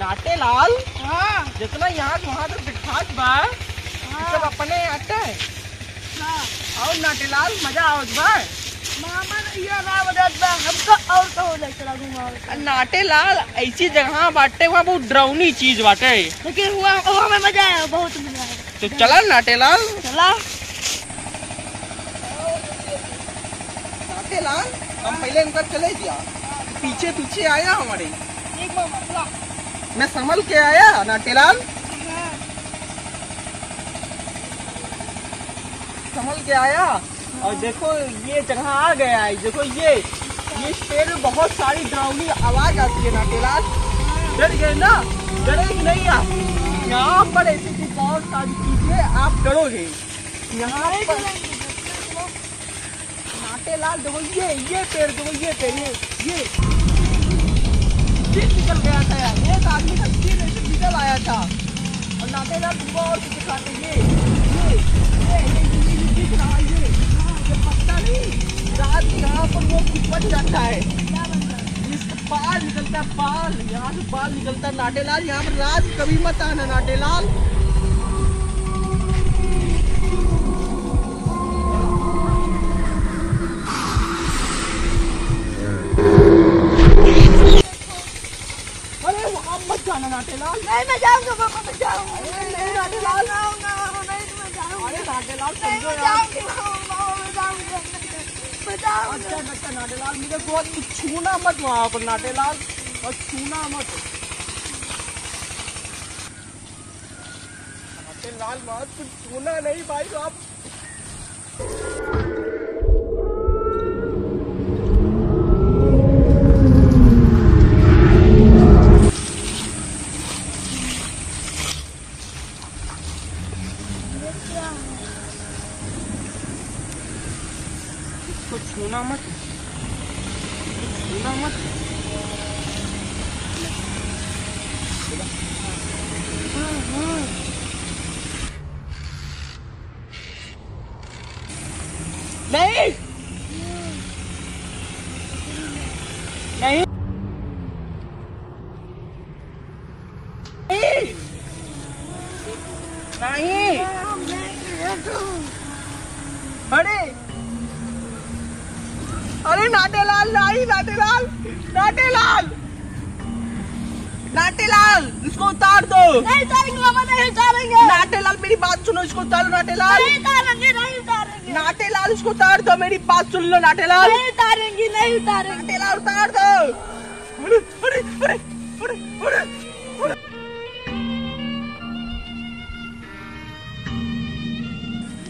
नाटेलाल हाँ। जितना यहाँ वहाँ तक बिठास बा हाँ। सब अपने आते हैं। हाँ। और नाटेलाल मज़ा आवत बा मामा ने ये ना बदत बा हमको और कहो ले चला घुमावे आ नाटेलाल ऐसी जगह बाटे वहाँ बहुत डरावनी चीज़ बाटे। लेकिन हुआ हुआ में मज़ा आया बहुत मज़ा आया। तो चला नाटेलाल चला। नाटेलाल हम पहले इनका चले गया। पीछे पीछे आया हमारे। एक मामा चला। मैं संभल के आया नाटेलाल संभल के आया? और देखो, ये जगह आ गया है। देखो, ये ये पेड़ में बहुत सारी डरावनी आवाज़ आती है नाटेलाल डर गए ना? डरेगी नहीं आप? यहाँ पर ऐसी ऐसी बहुत सारी चीज़ें आप डरोगे। यहाँ पर नाटेलाल देखो, ये ये पेड़, देखो, ये पेड़, ये ये। सिर निकल गया था यार। एक आदमी का सिर ऐसे निकल आया था। और नाटेलाल तुमको और कुछ खाते ये बाल निकलता है, बाल। यहाँ से बाल निकलता है, नाटेलाल। यहाँ पर रात कभी मत आना, नाटेलाल। मत अच्छा अच्छा नाटेलाल मुझे बहुत छूना मत वहाँ पर नाटेलाल और छूना मत नाटेलाल बहुत कुछ छूना नहीं भाई आप इसको छूना मत छूना मत नहीं नहीं नहीं अरे। अरे नाटेलाल नहीं नाटेलाल नाटेलाल। नाटेलाल इसको उतार दो। नहीं उतारेंगे मामा नहीं उतारेंगे। नाटेलाल मेरी बात सुनो इसको उतारो नाटेलाल। नहीं उतारेंगे नहीं उतारेंगे। नाटेलाल इसको उतार दो मेरी बात सुन लो नाटेलाल। नहीं उतारेंगे नहीं उतारेंगे। नाटेलाल उतार दो। अरे अरे अरे अरे अरे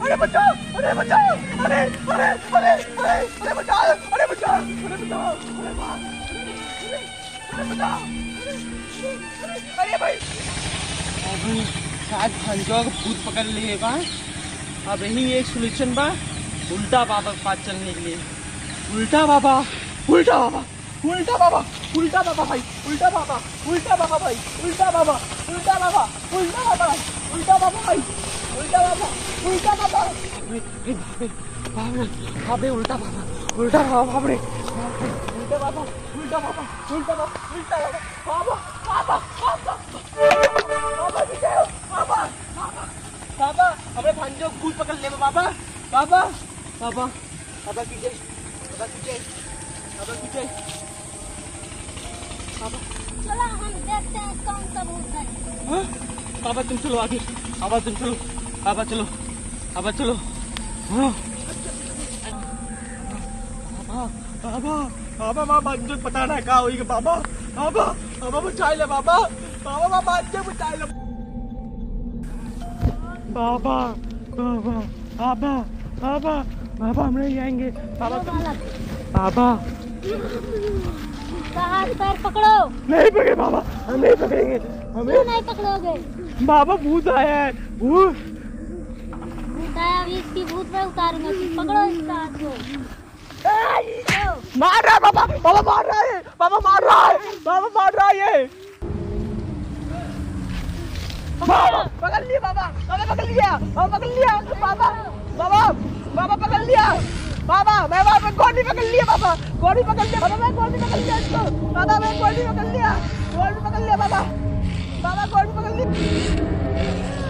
अरे बचाओ अरे बचाओ, अरे अरे अरे अरे अरे बचाओ अरे बचाओ अरे बचाओ, अरे अरे बचाओ, अरे भाई। अभी शायद खंजवा को भूत पकड़ लिए बा। अब यही एक सोल्यूशन बा, उल्टा बाबा के पास चलने के लिए। उल्टा बाबा उल्टा बाबा उल्टा बाबा उल्टा बाबा भाई, उल्टा बाबा उल्टा बाबा भाई, उल्टा बाबा उल्टा बाबा उल्टा बाबा उल्टा बाबा उल्टा बाबा उल्टा बाबा। अरे, अरे, बाबे, बाबे, बाबे उल्टा बाबा उल्टा बाबा बाबरे। बाबरे, उल्टा बाबा उल्टा बाबा उल्टा बाबा उल्टा बाबा बाबा बाबा बाबा। बाबा जी जाओ बाबा बाबा बाबा। हमें भांजो कूद पकड़ ले बाबा बाबा बाबा। बाबा की जय बाबा की जय बाबा की जय। बाबा। चलो हम देखते हैं कौन सा बाबा तुम चलो आगे। बाबा तुम चलो। बाबा चलो। बाबा चलो। हाँ। बाबा बाबा बाबा बाबा मुझे पता ना कहा हुई बाबा बाबा बाबा बचा ले बाबा बाबा बाबा मुझे बचा ले। बाबा बाबा बाबा बाबा बाबा हम नहीं आएँगे। बाबा तुम बाबा। हाथ पैर पकड़ो। नहीं पकड़े बाबा हम नहीं पकड़ेंगे। हमें नहीं पकड़ोगे? बाबा भूत आया है। भूत भूत आया अभी इसकी भूत में उतारूँगा पकड़ो इसका हाथ को। मार रहा है बाबा बाबा मार रहा है बाबा मार रहा है बाबा मार रहा है ये। बाबा पकड़ लिया बाबा बाबा पकड़ लिया बाबा पकड़ लिया बाबा बाबा बाबा पकड़ लिया बाबा मैं बाबा गोली पकड़ लिया बाबा गोली पकड़ लिया बाबा मैं गोली पकड़ लिया इसको बाबा मैं गोली पकड़ लिया गोली पकड़ लिया बाबा। बाबा कौन पकड़ ली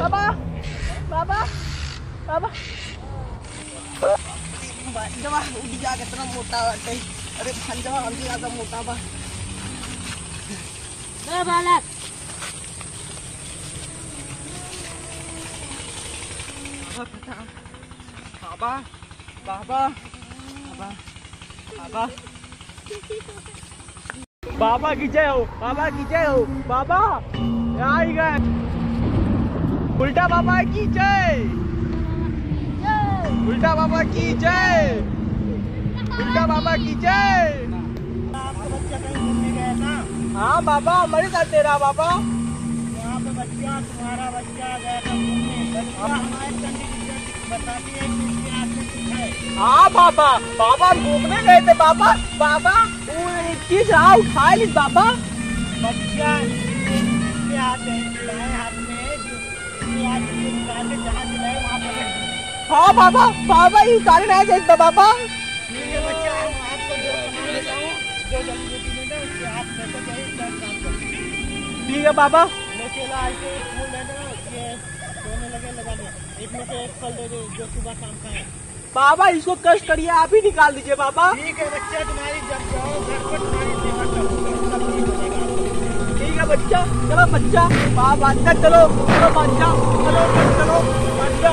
बाबा बाबा बाबा भांजवा उठ जा कितना मोटा बाटे अरे भांजवा हमसे ज़्यादा मोटा बा ए बालक बाबा बाबा बाबा बाबा बाबा की जय हो बाबा की जय हो बाबा यहाँ ही गए। उल्टा बाबा की जय। उल्टा बाबा की जय। उल्टा बाबा की जय। हाँ बाबा हमारे साथ तेरा बाबा वहाँ पे बच्चा तुम्हारा बच्चा गया था घूमने है बाबा बाबा घूमने गए थे बाबा बाबा चीज़ हाँ उठा ली बाबा बच्चा हाथ दाएँ हाथ में दो। हाँ बाबा बाबा ये कारण है देखता बाबा। ठीक है हूँ है बाबा। बाबा इसको कष्ट करिए आप ही निकाल दीजिए बाबा। ठीक है बच्चा तुम्हारी जब जाओ घर पर तुम्हारी बच्चा चलो बच्चा चलो बच्चा चलो चलो बच्चा चलो चलो बच्चा।